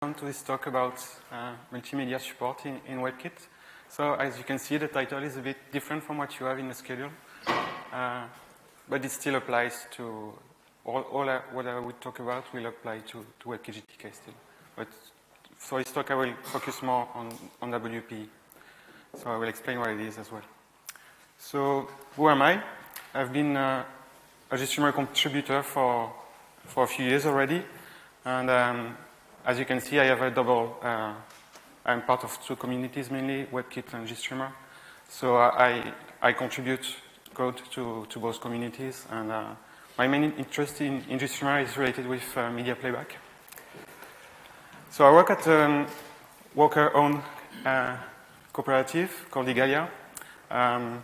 welcome to this talk about uh, multimedia support in, in, WebKit. So as you can see, the title is a bit different from what you have in the schedule, uh, but it still applies to all, all what I would talk about will apply to, to WebKit GTK still. But for this talk, I will focus more on, on WP. So I will explain what it is as well. So who am I? I've been uh, a GStreamer contributor for, for a few years already. And um, as you can see, I have a double, uh, I'm part of two communities mainly, WebKit and GStreamer. So I, I contribute code to, to both communities. And uh, my main interest in, in GStreamer is related with uh, media playback. So I work at a um, worker-owned uh, cooperative called Igalia. Um,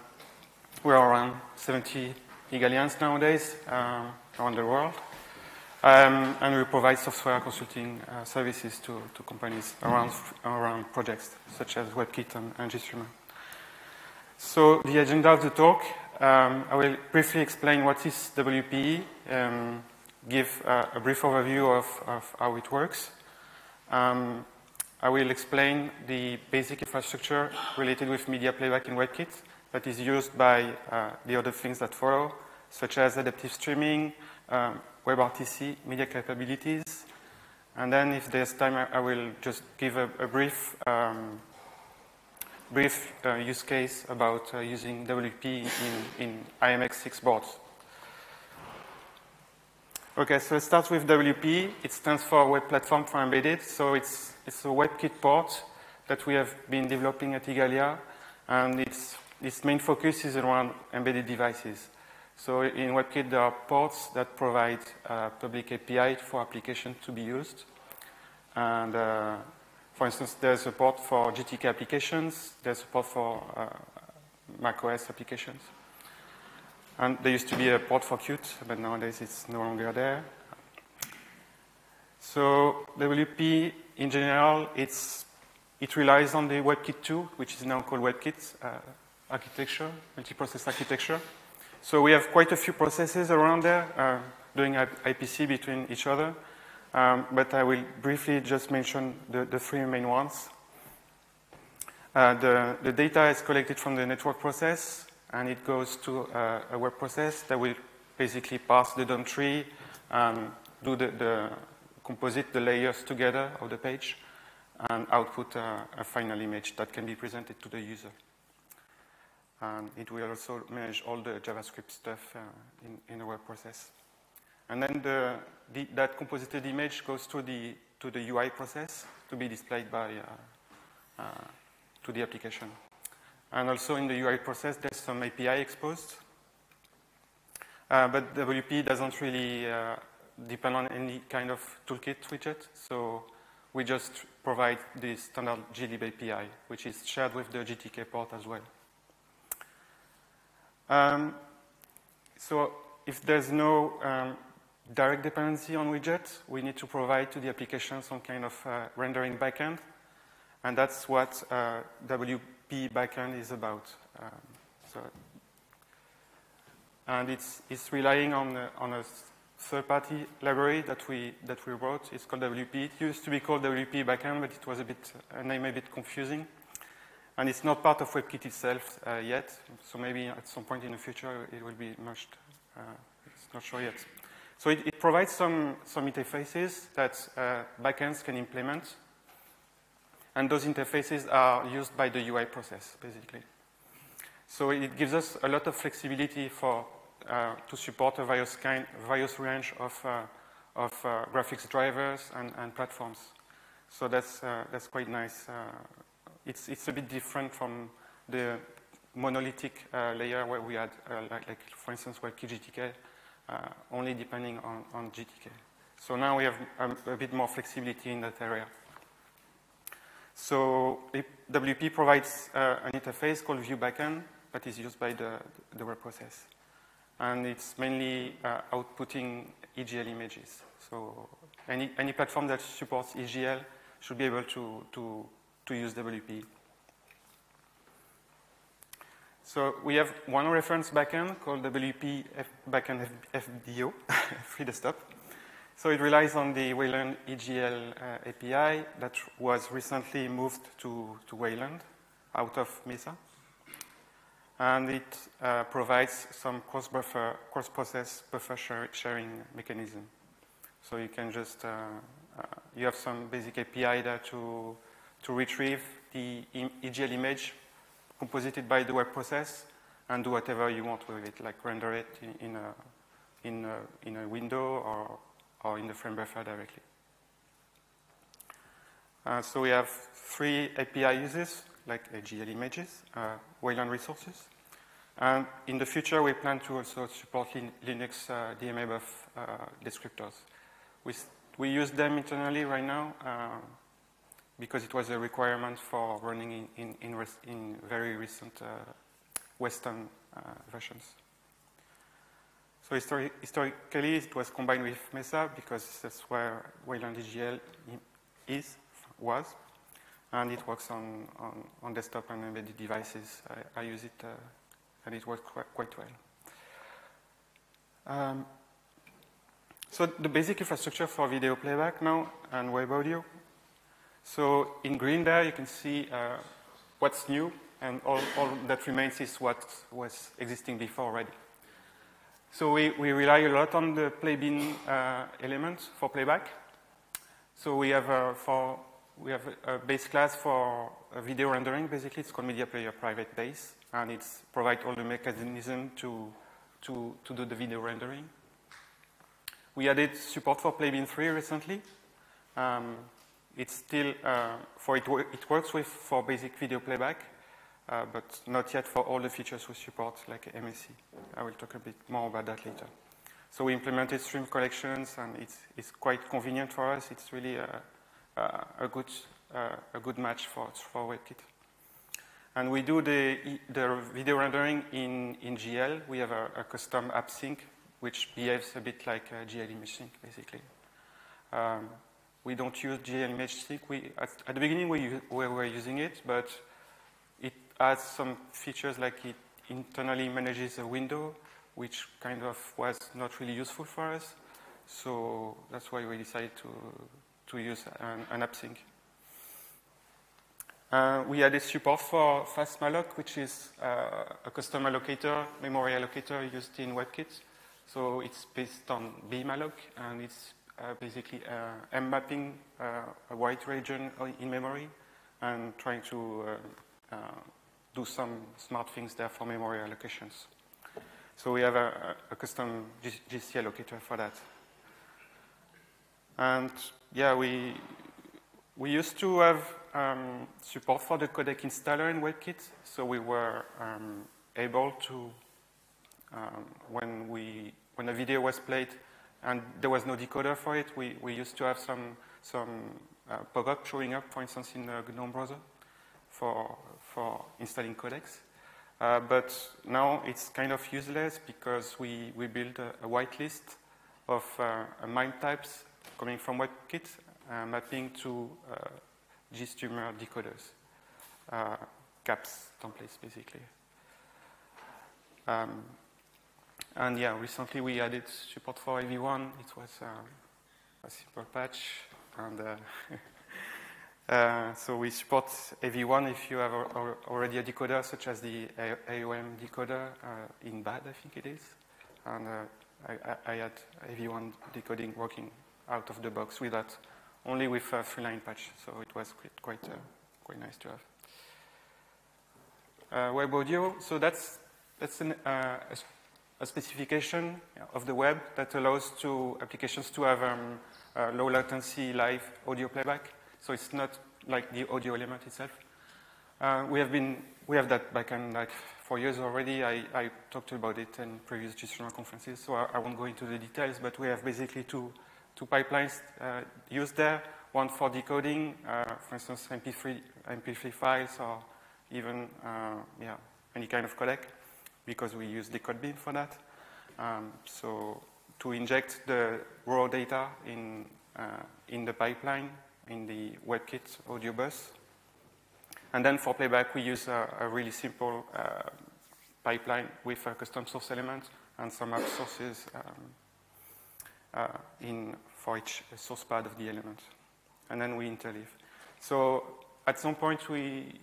we're around 70 Igalians nowadays uh, around the world. Um, and we provide software consulting uh, services to, to companies around, around projects such as WebKit and, and GStreamer. So the agenda of the talk, um, I will briefly explain what is WPE, um, give uh, a brief overview of, of how it works. Um, I will explain the basic infrastructure related with media playback in WebKit that is used by uh, the other things that follow, such as adaptive streaming, um, WebRTC media capabilities. And then if there's time, I will just give a, a brief, um, brief uh, use case about uh, using WP in, in IMX6 boards. Okay, so it starts with WP. It stands for Web Platform for Embedded. So it's, it's a WebKit port that we have been developing at Igalia. And its, its main focus is around embedded devices. So in WebKit, there are ports that provide a public API for applications to be used. And uh, for instance, there's support for GTK applications, there's support for uh, macOS applications. And there used to be a port for Qt, but nowadays it's no longer there. So WP, in general, it's, it relies on the WebKit 2, which is now called WebKit uh, architecture, multiprocess architecture. So we have quite a few processes around there uh, doing IPC between each other. Um, but I will briefly just mention the, the three main ones. Uh, the, the, data is collected from the network process, and it goes to uh, a web process that will basically pass the DOM tree, um, do the, the, composite the layers together of the page, and output a final image that can be presented to the user. And it will also manage all the JavaScript stuff uh, in, in the web process. And then the, the, that composited image goes to the, to the UI process to be displayed by, uh, uh, to the application. And also in the UI process, there's some API exposed. Uh, but WP doesn't really uh, depend on any kind of toolkit widget. So we just provide the standard glib API, which is shared with the GTK port as well. Um, so if there's no um, direct dependency on widget, we need to provide to the application some kind of uh, rendering backend. And that's what uh, WP backend is about. Um, so, and it's, it's relying on, uh, on a third-party library that we, that we wrote. It's called WP. It used to be called WP backend, but it was a bit, a name a bit confusing. And it's not part of WebKit itself uh, yet, so maybe at some point in the future it will be merged. Uh, it's not sure yet. So it, it provides some, some interfaces that uh, backends can implement, and those interfaces are used by the UI process, basically. So it gives us a lot of flexibility for, uh, to support a various, kind, various range of, uh, of uh, graphics drivers and, and platforms. So that's, that's quite nice it's, it's a bit different from the monolithic uh, layer where we had, uh, like, like, for instance, where GTK, uh, only depending on, on GTK. So now we have um, a bit more flexibility in that area. So WP provides uh, an interface called View Backend that is used by the, the web process. And it's mainly uh, outputting EGL images. So any, any platform that supports EGL should be able to, to to use WP. So we have one reference backend called WP F backend F FDO, free desktop. So it relies on the Wayland EGL uh, API that was recently moved to, to Wayland out of Mesa. And it uh, provides some cross-buffer, cross-process buffer sharing mechanism. So you can just, uh, uh you have some basic API there to, to retrieve the EGL image composited by the web process and do whatever you want with it, like render it in, in, a, in, a, in a window or or in the frame buffer directly. Uh, so we have three API uses, like EGL images, uh, Wayland resources. And in the future, we plan to also support Linux uh, DMA uh, descriptors. We, we use them internally right now uh, because it was a requirement for running in, in, in, in very recent uh, Weston uh, versions. So histori historically, it was combined with Mesa because that's where Wayland EGL is, was, and it works on, on, on desktop and embedded devices. I, I use it, uh, and it works quite, quite well. Um, so the basic infrastructure for video playback now and web audio. So in green there, you can see uh, what's new, and all, all that remains is what was existing before already. So we, we rely a lot on the playbin uh, element for playback. So we have, a, for, we have a, base class for video rendering, basically. It's called Media Player Private Base, and it provides all the mechanism to, to, to do the video rendering. We added support for Playbin 3 recently. Um, it's still, uh, for it, it works with for basic video playback, uh, but not yet for all the features we support, like MSE. I will talk a bit more about that later. So we implemented stream collections, and it's, it's quite convenient for us. It's really a, a, a good, uh, a good match for, for WebKit. And we do the, the video rendering in, in GL. We have a, a custom appsink, which behaves a bit like a glimagesink, basically. Um, we don't use GL image sync. We, at, at the beginning, we, we were using it, but it adds some features like it internally manages a window, which kind of was not really useful for us. So that's why we decided to, to use an, an AppSink. Uh, we added support for fastmalloc, which is uh, a custom allocator, memory allocator used in WebKit. So it's based on bmalloc, and it's basically uh, M mapping uh, a wide region in memory and trying to uh, do some smart things there for memory allocations. So we have a, a custom GC allocator for that. And yeah, we, we used to have um, support for the codec installer in WebKit, so we were um, able to, um, when, we, when a video was played and there was no decoder for it, we, we used to have some, some uh, pop-up showing up, for instance, in the GNOME browser for, for installing codecs. Uh, but now it's kind of useless because we, we build a, a whitelist of uh, MIME types coming from WebKit, uh, mapping to uh, GStreamer decoders, uh, CAPS templates basically. Um, and yeah, recently we added support for AV1. It was um, a simple patch, and uh, Uh, so we support AV1 if you have already a decoder, such as the AOM decoder uh, in BAD, I think it is. And uh, I, I, had AV1 decoding working out of the box with that, only with a three-line patch. So it was quite, quite, uh, quite nice to have. Uh, web audio, so that's, that's an, a, a, specification of the web that allows to applications to have um, low latency live audio playback. So it's not like the audio element itself. Uh, we have been, we have that backend like for years already. I, I talked about it in previous GStreamer conferences, so I, I, won't go into the details, but we have basically two, two pipelines uh, used there. One for decoding, uh, for instance, MP3, MP3 files or even, uh, yeah, any kind of codec, because we use decodebin for that. Um, so to inject the raw data in, uh, in the pipeline in the WebKit audio bus. And then for playback, we use a, a really simple uh, pipeline with a custom source element and some app sources um, uh, in for each source pad of the element. And then we interleave. So at some point, we,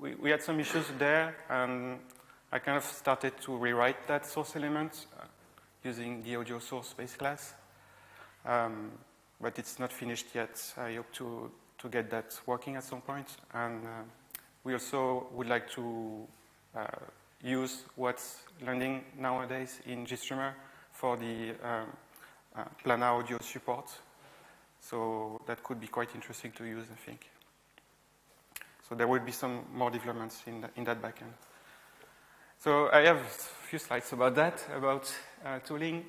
we, we had some issues there, and I kind of started to rewrite that source element uh, using the audio source base class. Um, but it's not finished yet. I hope to, to get that working at some point. And uh, we also would like to uh, use what's learning nowadays in GStreamer for the um, uh, planar audio support. So that could be quite interesting to use, I think. So there will be some more developments in, the, in that backend. So I have a few slides about that, about uh, tooling,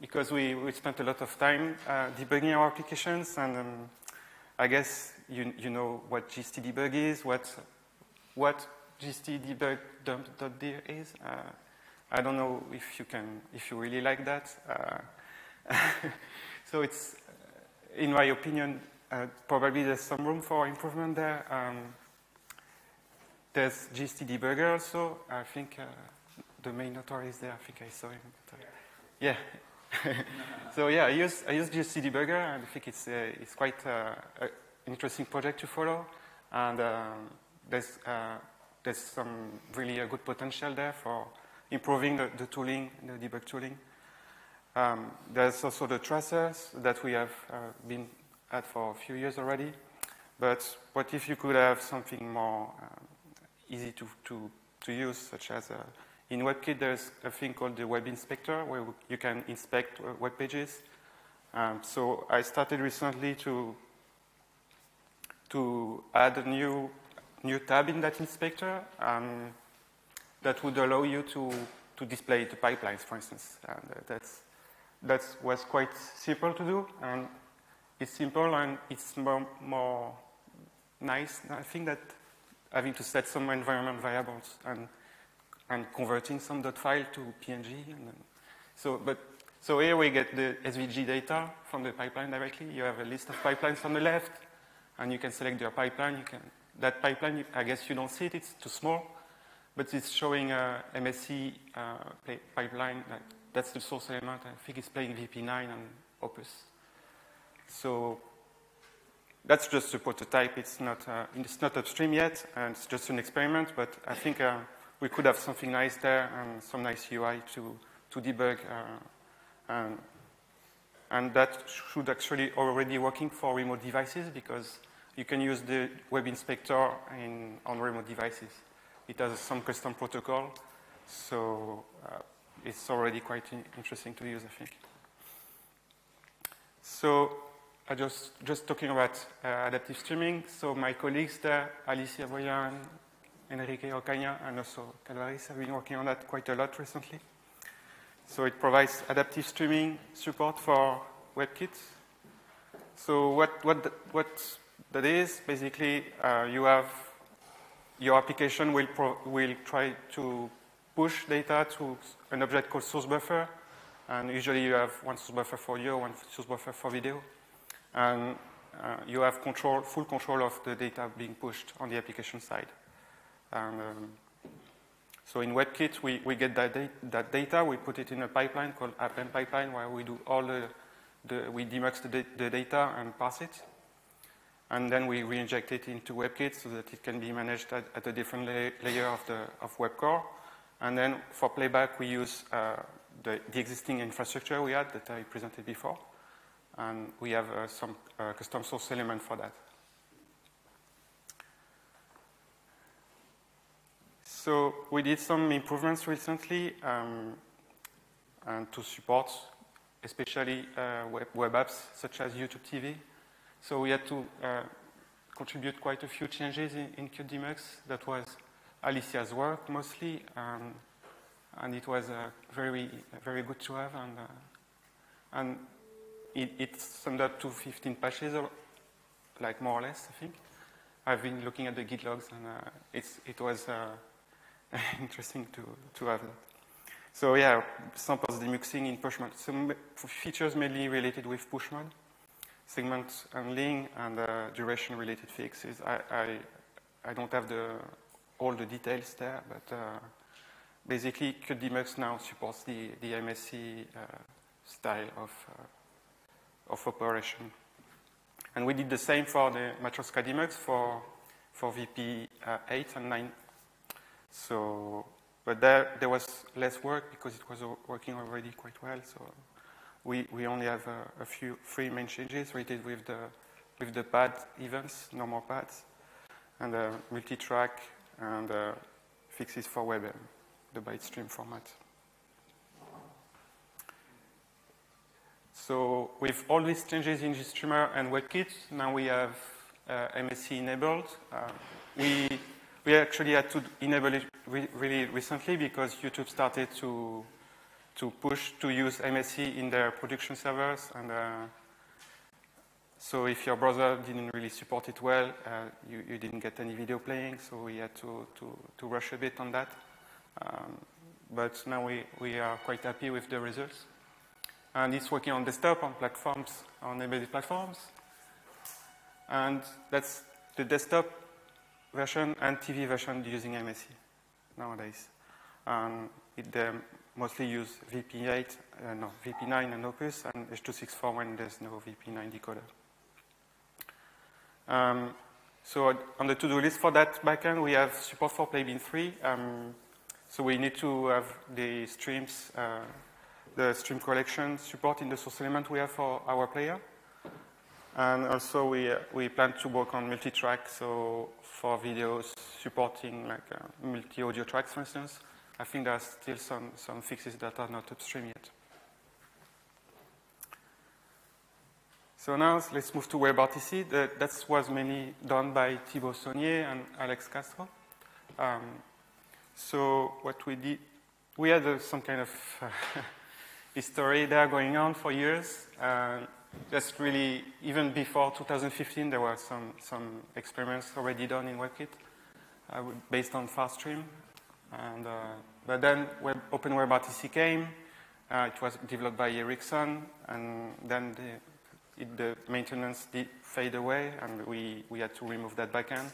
because we, we spent a lot of time uh, debugging our applications, and um, I guess you, you know what GSTDebug is, what, what GSTDebug.dir is. Uh, I don't know if you can, if you really like that. Uh, so it's, in my opinion, uh, probably there's some room for improvement there. Um, there's GST debugger also. I think uh, the main author is there. I think I saw him. Uh, yeah. so yeah, I use I use GSTDebugger, and I think it's uh, it's quite uh, an interesting project to follow. And um, there's uh, there's some really a good potential there for improving the, the tooling, the debug tooling. Um, there's also the tracers that we have uh, been at for a few years already. But what if you could have something more um, easy to, to, to use, such as uh, in WebKit, there's a thing called the Web Inspector, where you can inspect uh, web pages. Um, so I started recently to, to add a new, new tab in that inspector um, that would allow you to, to display the pipelines, for instance. And uh, that's, that was quite simple to do. And it's simple and it's more, more nice. I think that having to set some environment variables and, and converting some dot file to PNG. And then, so, but, so here we get the SVG data from the pipeline directly. You have a list of pipelines on the left, and you can select your pipeline. You can, that pipeline, I guess you don't see it, it's too small, but it's showing a MSE uh, pipeline. That, that's the source element. I think it's playing VP9 and Opus. So that's just a prototype. It's not, uh, it's not upstream yet, and it's just an experiment, but I think uh, we could have something nice there and some nice UI to, to debug. Uh, and, and that should actually already working for remote devices because you can use the web inspector in, on remote devices. It has some custom protocol, so uh, it's already quite in interesting to use, I think. So I just, just talking about uh, adaptive streaming. So my colleagues there, Alicia Boya, Enrique Ocaña, and also Calvaris have been working on that quite a lot recently. So it provides adaptive streaming support for WebKit. So what, what, what that is, basically, uh, you have your application will, will try to push data to an object called source buffer. And usually you have one source buffer for audio, one source buffer for video and uh, you have control, full control of the data being pushed on the application side. And, um, so in WebKit, we, we get that, that, data, we put it in a pipeline called append pipeline where we do all the, the we demux the, da the, data and pass it. And then we re-inject it into WebKit so that it can be managed at, at a different la layer of the of WebCore. And then for playback, we use uh, the, the existing infrastructure we had that I presented before and we have uh, some uh, custom source element for that. So we did some improvements recently um, and to support especially uh, web, web, apps such as YouTube TV. So we had to uh, contribute quite a few changes in, in QtDemux. That was Alicia's work mostly, um, and it was uh, very, very good to have. And, uh, and it, up to 15 patches, or, like more or less, I think. I've been looking at the Git logs, and uh, it was uh, interesting to, to have that. So yeah, samples demuxing in push mode. Some features mainly related with push mode, segment handling, and uh, duration-related fixes. I, I, I, don't have the, all the details there, but uh, basically, QtDemux now supports the, the MSE uh, style of uh, of operation. And we did the same for the Matroska demux for, for VP uh, 8 and 9. So, but there, there was less work because it was working already quite well. So we, we only have a, a few, three main changes related with the, with the pad events, normal pads, and the multi-track and fixes for WebM, the byte stream format. So with all these changes in GStreamer and WebKit, now we have uh, MSE enabled. Uh, we, we actually had to enable it re really recently because YouTube started to, to push to use MSE in their production servers. And uh, so if your browser didn't really support it well, uh, you, you, didn't get any video playing. So we had to, to, to rush a bit on that. Um, but now we, we are quite happy with the results. And it's working on desktop, on platforms, on embedded platforms. And that's the desktop version and TV version using MSE nowadays. And it, they mostly use VP8, uh, no, VP9 and Opus, and H.264 when there's no VP9 decoder. Um, so on the to-do list for that backend, we have support for Playbin 3. Um, so we need to have the streams uh, the stream collection support in the source element we have for our player. And also we, uh, we plan to work on multi-track, so for videos supporting like uh, multi-audio tracks, for instance. I think there are still some, some fixes that are not upstream yet. So now let's move to WebRTC. That, that was mainly done by Thibaut Saunier and Alex Castro. Um, so what we did, we had uh, some kind of history there going on for years. Uh, just really, even before 2015, there were some, some experiments already done in WebKit uh, based on Farstream. And, uh, but then Web, OpenWebRTC came. Uh, it was developed by Ericsson, and then the, it, the maintenance did fade away, and we, we had to remove that backend.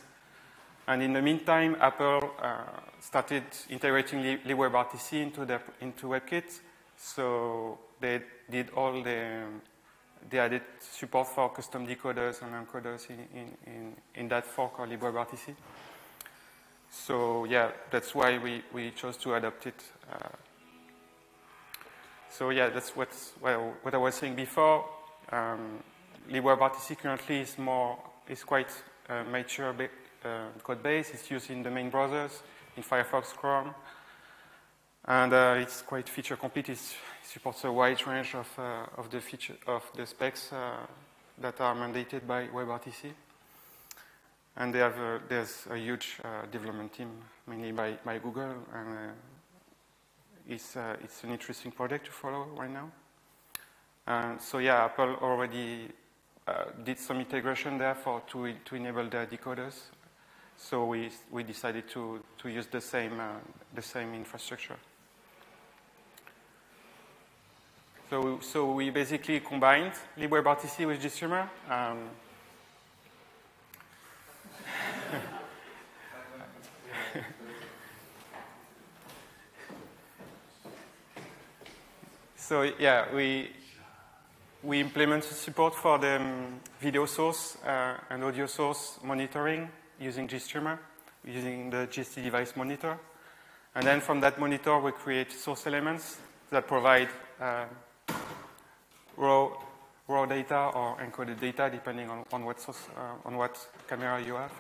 And in the meantime, Apple uh, started integrating LibWebRTC into, their, into WebKit, so they did all the, they added support for custom decoders and encoders in, in, in, in that fork of LibWebRTC. So yeah, that's why we, we chose to adopt it. Uh, so yeah, that's what's, well, what I was saying before. Um, LibWebRTC currently is more, is quite uh, mature uh, code base. It's used in the main browsers, in Firefox, Chrome. And uh, it's quite feature complete. it supports a wide range of, uh, of the feature of the specs uh, that are mandated by WebRTC. And have, there's a huge uh, development team, mainly by, by Google, and uh, it's, uh, it's an interesting project to follow right now. And so yeah, Apple already did some integration there for to, to enable their decoders. So we, we decided to, to use the same, the same infrastructure. So, so we basically combined LibWebRTC with GStreamer. Um, so yeah, we we implemented support for the um, video source uh, and audio source monitoring using GStreamer, using the GST device monitor. And then from that monitor, we create source elements that provide uh, raw, raw data or encoded data, depending on, on, what, source, uh, on what camera you have.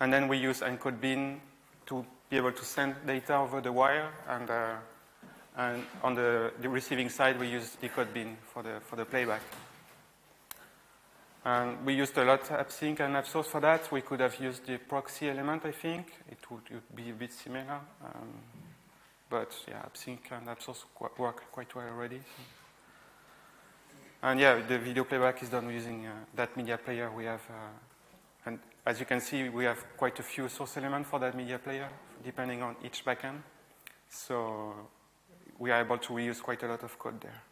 And then we use encode bin to be able to send data over the wire. And, uh, and on the, the, receiving side, we use decode bin for the, for the playback. And we used a lot of AppSink and AppSource for that. We could have used the proxy element, I think. It would, it would be a bit similar. Um, but yeah, AppSink and AppSource work quite well already. So. And yeah, the video playback is done using uh, that media player we have. Uh, and as you can see, we have quite a few source elements for that media player, depending on each backend. So we are able to reuse quite a lot of code there.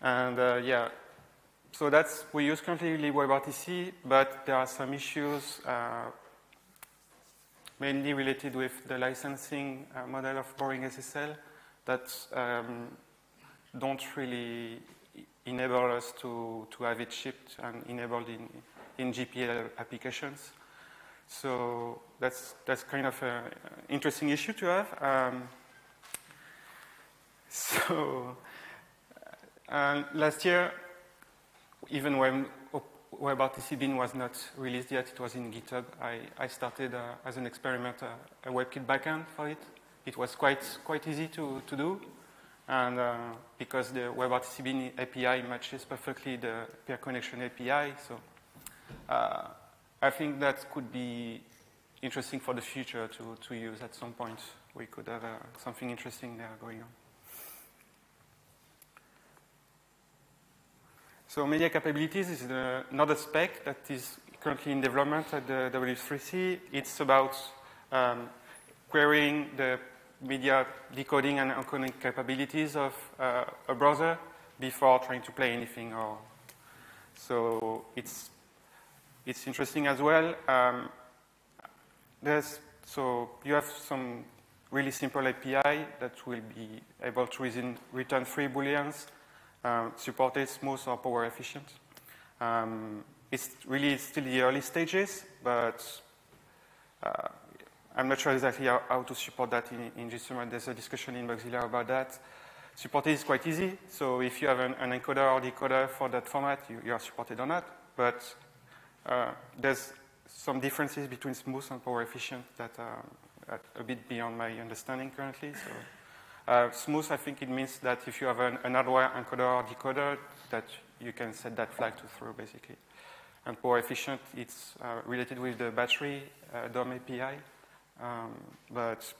And uh, yeah, so that's, we use currently LibWebRTC, but there are some issues uh, mainly related with the licensing uh, model of Boring SSL that um, don't really enable us to, to have it shipped and enabled in, in GPL applications. So that's, that's kind of an interesting issue to have. Um, so uh, last year, even when WebRTC Bin was not released yet, it was in GitHub. I, I started uh, as an experiment uh, a WebKit backend for it. It was quite, quite easy to, to do. And uh, because the WebRTC Bin API matches perfectly the peer connection API, so uh, I think that could be interesting for the future to, to use at some point. We could have uh, something interesting there going on. So media capabilities is another spec that is currently in development at the W3C. It's about um, querying the media decoding and encoding capabilities of uh, a browser before trying to play anything. Or so it's it's interesting as well. Um, there's so you have some really simple API that will be able to return three booleans um, supported, smooth, or power efficient. Um, it's really still the early stages, but uh, I'm not sure exactly how, how to support that in, in GStreamer. There's a discussion in Mozilla about that. Supported is quite easy, so if you have an, an encoder or decoder for that format, you, you are supported on that. But uh, there's some differences between smooth and power efficient that are a bit beyond my understanding currently. So. Uh, smooth, I think it means that if you have an, an hardware encoder or decoder, that you can set that flag to through, basically. And power efficient, it's uh, related with the battery uh, DOM API, um, but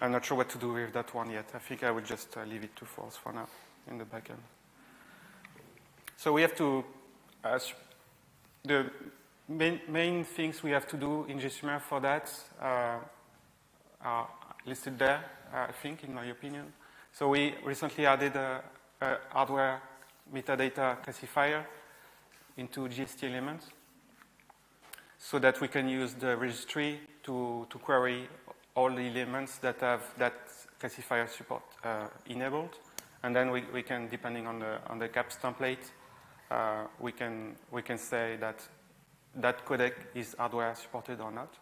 I'm not sure what to do with that one yet. I think I will just uh, leave it to false for now in the backend. So we have to, uh, the main, main, things we have to do in GStreamer for that uh, are listed there. I think, in my opinion. So we recently added a, a hardware metadata classifier into GST elements so that we can use the registry to, to query all the elements that have that classifier support uh, enabled. And then we, we can, depending on the, on the CAPS template, uh, we, can, we can say that that codec is hardware supported or not.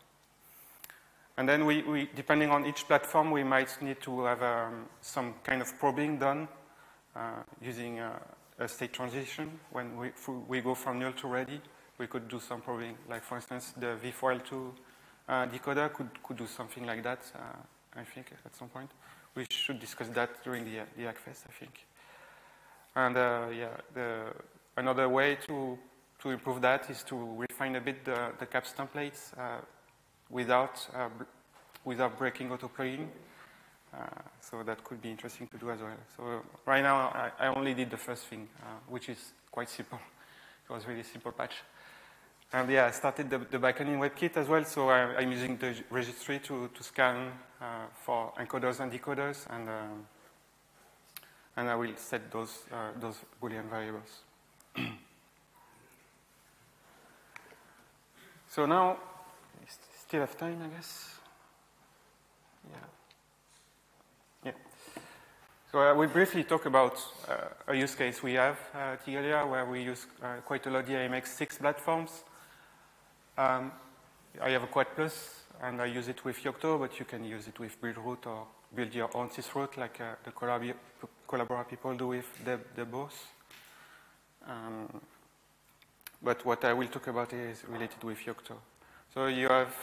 And then we, we, depending on each platform, we might need to have um, some kind of probing done uh, using a, a, state transition. When we, we go from null to ready, we could do some probing. Like, for instance, the V4L2 uh, decoder could, could do something like that, uh, I think, at some point. We should discuss that during the, the Hackfest, I think. And uh, yeah, the, another way to, to improve that is to refine a bit the, the CAPS templates uh, without, uh, without breaking autoplaying. Uh, so that could be interesting to do as well. So right now, I, I only did the first thing, uh, which is quite simple. It was really simple patch. And yeah, I started the, the backend in WebKit as well, so I, am using the registry to, to scan uh, for encoders and decoders, and, um, and I will set those, uh, those Boolean variables. so now, Still have time, I guess. Yeah. Yeah. So I uh, will briefly talk about uh, a use case we have uh, at Igalia where we use uh, quite a lot the IMX6 platforms. Um, I have a Quad Plus and I use it with Yocto, but you can use it with Buildroot or build your own sysroot like uh, the Collabora people do with both. Um, but what I will talk about is related with Yocto. So you have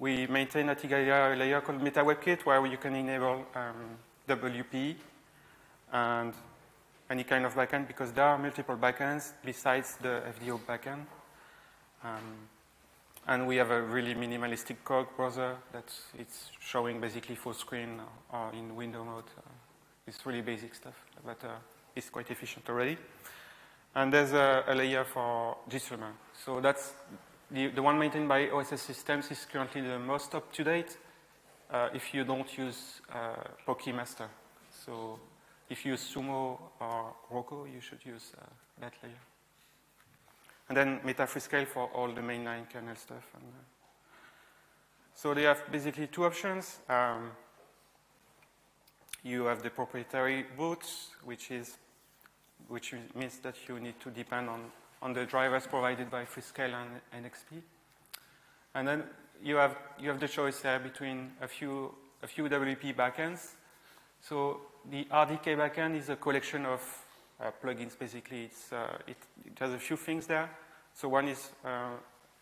we maintain a Igalia a layer called MetaWebKit where you can enable um, WP and any kind of backend because there are multiple backends besides the FDO backend. Um, and we have a really minimalistic Cog browser that it's showing basically full screen or in window mode. Uh, it's really basic stuff, but uh, it's quite efficient already. And there's a, a layer for GStreamer. So that's the, the one maintained by OSS Systems is currently the most up-to-date uh, if you don't use uh, Poky master. So if you use Sumo or Rocko, you should use uh, that layer. And then MetaFreescale for all the mainline kernel stuff. And, uh, so they have basically two options. Um, you have the proprietary boots, which is which means that you need to depend on, on the drivers provided by Freescale and NXP. And then you have, you have the choice there between a few, a few WP backends. So the RDK backend is a collection of plugins, basically. It's, uh, it, it, has a few things there. So one is uh,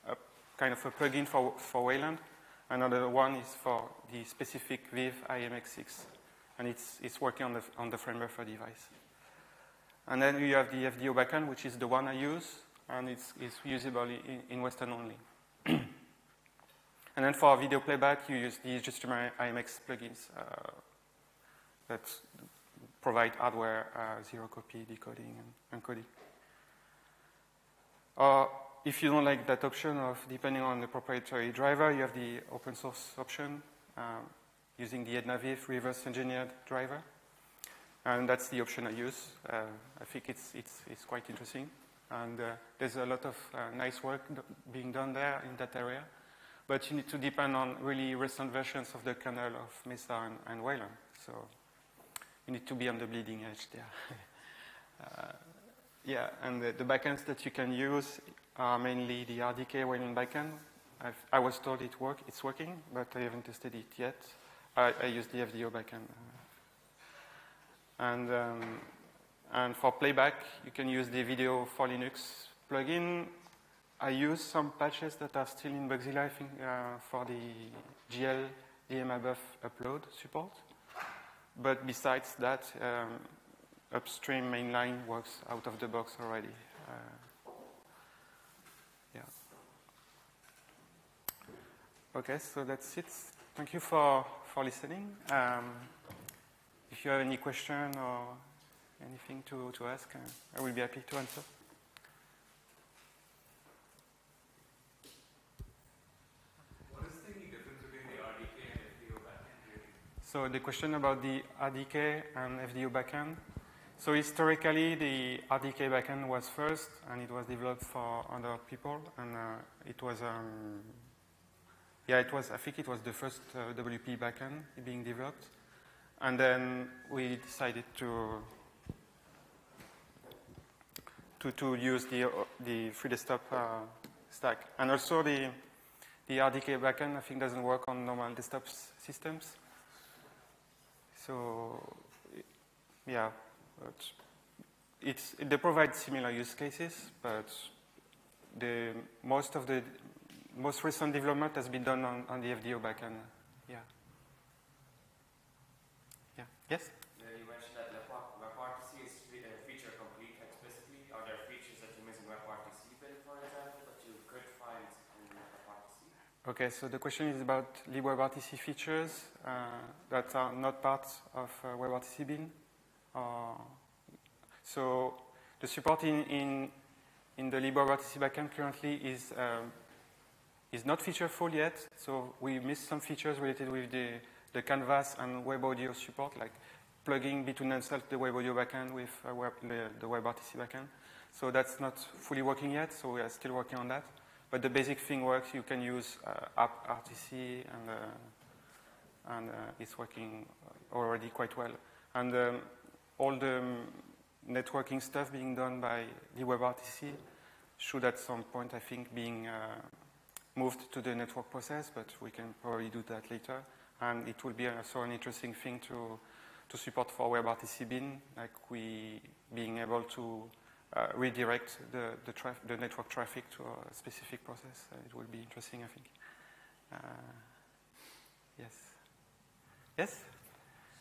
a kind of a plugin for, for Wayland. Another one is for the specific Viv IMX6. And it's, it's working on the, on the frame device. And then you have the FDO backend, which is the one I use, and it's, it's usable in, in Weston only. and then for video playback, you use the GStreamer IMX plugins uh, provide hardware uh, zero copy decoding and encoding. Uh, if you don't like that option of depending on the proprietary driver, you have the open source option um, using the Etnaviv reverse engineered driver. And that's the option I use. Uh, I think it's, it's, it's quite interesting. And uh, there's a lot of uh, nice work being done there in that area. But you need to depend on really recent versions of the kernel of Mesa and, and Wayland. So you need to be on the bleeding edge there. Uh, yeah, and the, the, backends that you can use are mainly the RDK Wayland backend. I've, i was told it work, it's working, but I haven't tested it yet. I, I use the FDO backend. And, um, and for playback, you can use the Video for Linux plugin. I use some patches that are still in Bugzilla, I think, uh, for the GL DMABUF upload support. But besides that, um, upstream mainline works out of the box already. Uh, yeah. Okay, so that's it. Thank you for, for listening. Um, if you have any question or anything to, to ask, uh, I will be happy to answer. What is the difference between the RDK and FDO backend? So the question about the RDK and FDO backend. So historically, the RDK backend was first, and it was developed for other people, and uh, it was, um, yeah, it was. I think it was the first uh, WP backend being developed. And then we decided to to, to use the, the free desktop uh, stack. And also the, the RDK backend, I think, doesn't work on normal desktop systems. So, yeah, it's, they provide similar use cases, but the, most of the most recent development has been done on, on the FDO backend. Yeah. Yeah. Yes? Uh, you mentioned that WebRTC is uh, feature complete explicitly. Are there features that you miss in WebRTC bin, for example, that you could find in WebRTC? Okay, so the question is about libWebRTC features uh, that are not part of uh, WebRTC bin. Uh, so the support in, in, in the libWebRTC backend currently is, um, is not featureful yet. So we missed some features related with the the Canvas and web audio support, like plugging between themselves the web audio backend with uh, web, the, the WebRTC backend. So that's not fully working yet, so we are still working on that. But the basic thing works. You can use uh, app RTC, and, uh, and uh, it's working already quite well. And um, all the um, networking stuff being done by the WebRTC should at some point, I think, being moved to the network process, but we can probably do that later. And it will be also an interesting thing to, to support for WebRTC bin, like we being able to uh, redirect the, the, the, network traffic to a specific process. Uh, it will be interesting, I think. Uh, yes. Yes?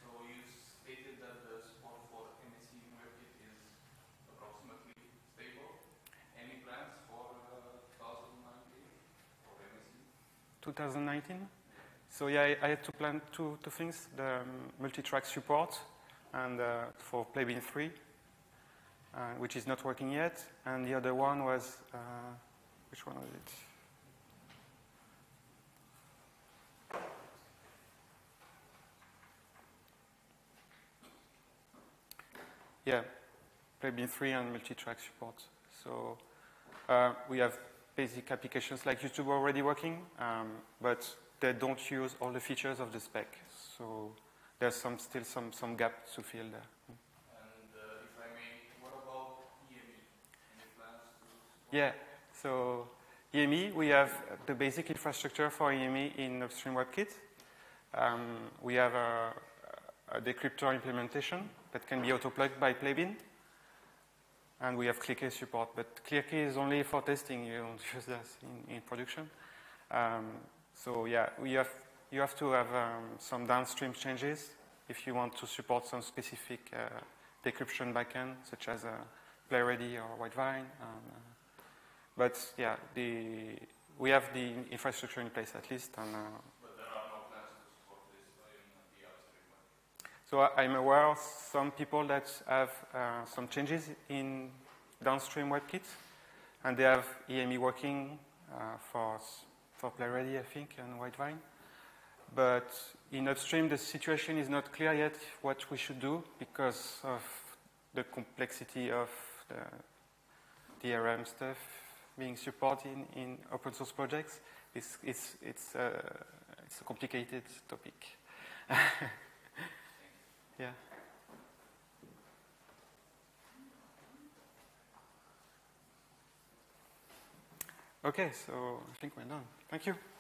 So you stated that the support for MSE WebKit is approximately stable. Any plans for 2019 for MSE? 2019? So yeah, I, I, had to plan two, two things, the um, multi-track support and uh, for Playbin 3, uh, which is not working yet. And the other one was, uh, which one was it? Yeah, Playbin 3 and multi-track support. So uh, we have basic applications like YouTube already working, um, but they don't use all the features of the spec. So there's some, still some, some gap to fill there. And uh, if I may, what about EME? Any plans to support Yeah, so EME, we have the basic infrastructure for EME in Upstream WebKit. Um, we have a, a decryptor implementation that can be auto-plugged by Playbin. And we have ClearKey support, but ClearKey is only for testing. You don't use that in, in production. Um, so yeah, we have, you have to have um, some downstream changes if you want to support some specific uh, decryption backend, such as uh, PlayReady or Widevine. Um, uh, but yeah, the, we have the infrastructure in place at least. And, uh, But there are no plans to support this in the upstream so I- I'm aware of some people that have uh, some changes in downstream WebKit, and they have EME working uh, for for PlayReady, I think, and Widevine. But in upstream, the situation is not clear yet what we should do because of the complexity of the DRM stuff being supported in, in open source projects. It's, it's, it's, uh, it's a complicated topic. yeah. Okay, so I think we're done. Thank you.